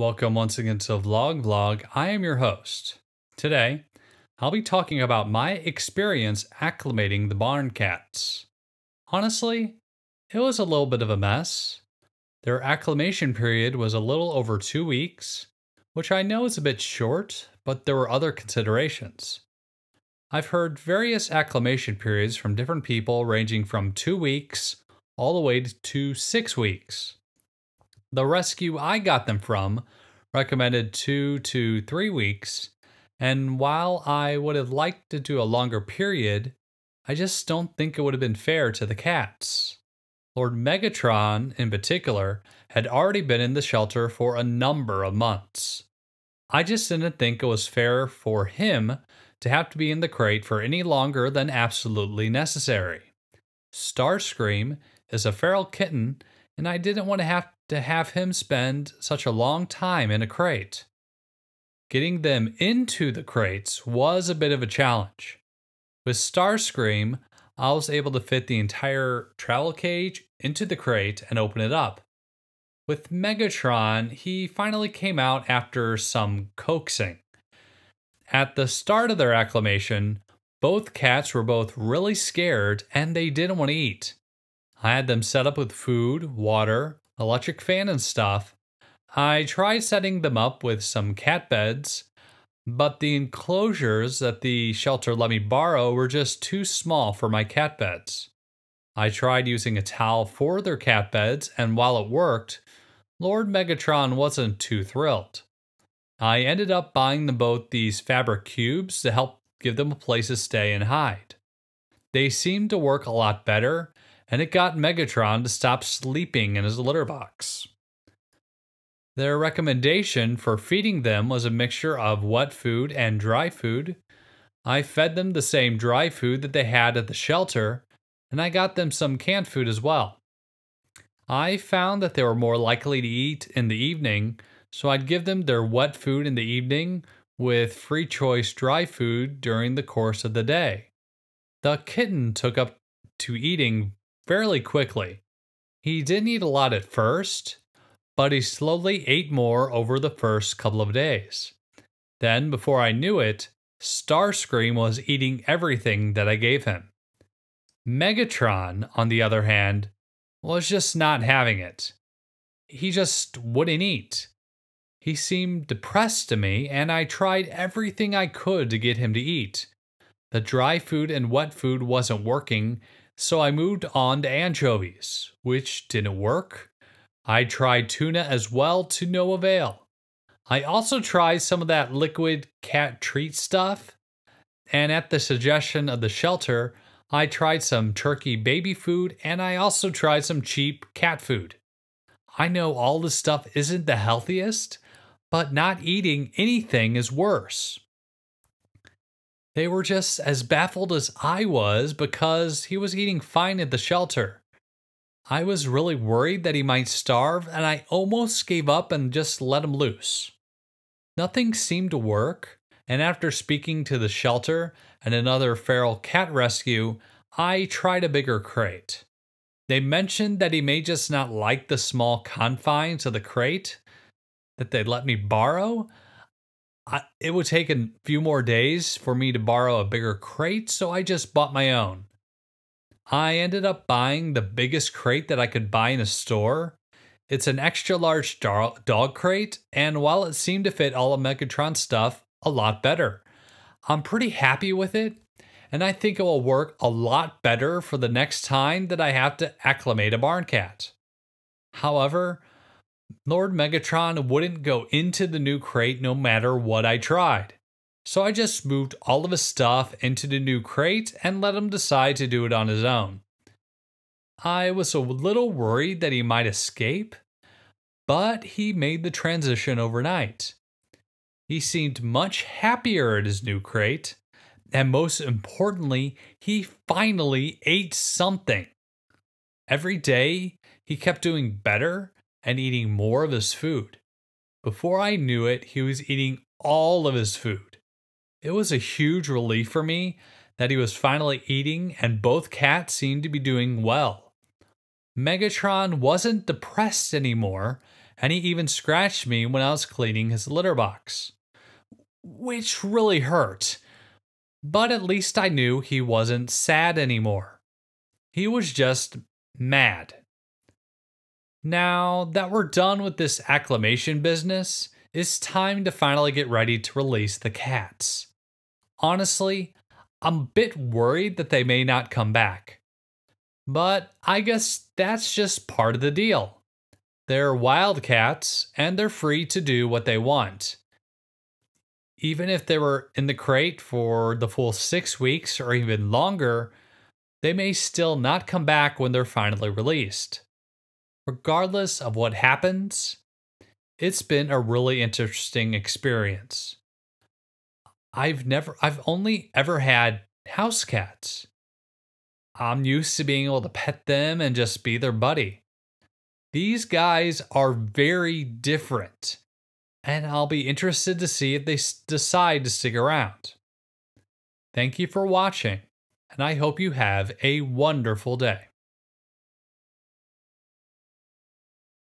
Welcome once again to Vlog Vlog. I am your host. Today, I'll be talking about my experience acclimating the barn cats. Honestly, it was a little bit of a mess. Their acclimation period was a little over two weeks, which I know is a bit short, but there were other considerations. I've heard various acclimation periods from different people ranging from two weeks all the way to six weeks. The rescue I got them from recommended two to three weeks, and while I would have liked to do a longer period, I just don't think it would have been fair to the cats. Lord Megatron, in particular, had already been in the shelter for a number of months. I just didn't think it was fair for him to have to be in the crate for any longer than absolutely necessary. Starscream is a feral kitten, and I didn't want to have to have him spend such a long time in a crate. Getting them into the crates was a bit of a challenge. With Starscream, I was able to fit the entire travel cage into the crate and open it up. With Megatron, he finally came out after some coaxing. At the start of their acclimation, both cats were both really scared and they didn't want to eat. I had them set up with food, water, electric fan and stuff. I tried setting them up with some cat beds, but the enclosures that the shelter let me borrow were just too small for my cat beds. I tried using a towel for their cat beds, and while it worked, Lord Megatron wasn't too thrilled. I ended up buying them both these fabric cubes to help give them a place to stay and hide. They seemed to work a lot better, and it got Megatron to stop sleeping in his litter box. Their recommendation for feeding them was a mixture of wet food and dry food. I fed them the same dry food that they had at the shelter, and I got them some canned food as well. I found that they were more likely to eat in the evening, so I'd give them their wet food in the evening with free choice dry food during the course of the day. The kitten took up to eating fairly quickly. He didn't eat a lot at first, but he slowly ate more over the first couple of days. Then, before I knew it, Starscream was eating everything that I gave him. Megatron, on the other hand, was just not having it. He just wouldn't eat. He seemed depressed to me, and I tried everything I could to get him to eat. The dry food and wet food wasn't working, so I moved on to anchovies, which didn't work. I tried tuna as well to no avail. I also tried some of that liquid cat treat stuff, and at the suggestion of the shelter, I tried some turkey baby food and I also tried some cheap cat food. I know all this stuff isn't the healthiest, but not eating anything is worse. They were just as baffled as I was because he was eating fine at the shelter. I was really worried that he might starve, and I almost gave up and just let him loose. Nothing seemed to work, and after speaking to the shelter and another feral cat rescue, I tried a bigger crate. They mentioned that he may just not like the small confines of the crate that they'd let me borrow, I, it would take a few more days for me to borrow a bigger crate, so I just bought my own. I ended up buying the biggest crate that I could buy in a store. It's an extra large dog crate, and while it seemed to fit all of Megatron's stuff a lot better, I'm pretty happy with it, and I think it will work a lot better for the next time that I have to acclimate a barn cat. However, Lord Megatron wouldn't go into the new crate no matter what I tried. So I just moved all of his stuff into the new crate and let him decide to do it on his own. I was a little worried that he might escape, but he made the transition overnight. He seemed much happier at his new crate, and most importantly, he finally ate something. Every day, he kept doing better and eating more of his food. Before I knew it, he was eating all of his food. It was a huge relief for me that he was finally eating, and both cats seemed to be doing well. Megatron wasn't depressed anymore, and he even scratched me when I was cleaning his litter box, which really hurt. But at least I knew he wasn't sad anymore. He was just mad. Now that we're done with this acclimation business, it's time to finally get ready to release the cats. Honestly, I'm a bit worried that they may not come back. But I guess that's just part of the deal. They're wild cats and they're free to do what they want. Even if they were in the crate for the full six weeks or even longer, they may still not come back when they're finally released regardless of what happens, it's been a really interesting experience. I've never, I've only ever had house cats. I'm used to being able to pet them and just be their buddy. These guys are very different, and I'll be interested to see if they decide to stick around. Thank you for watching, and I hope you have a wonderful day.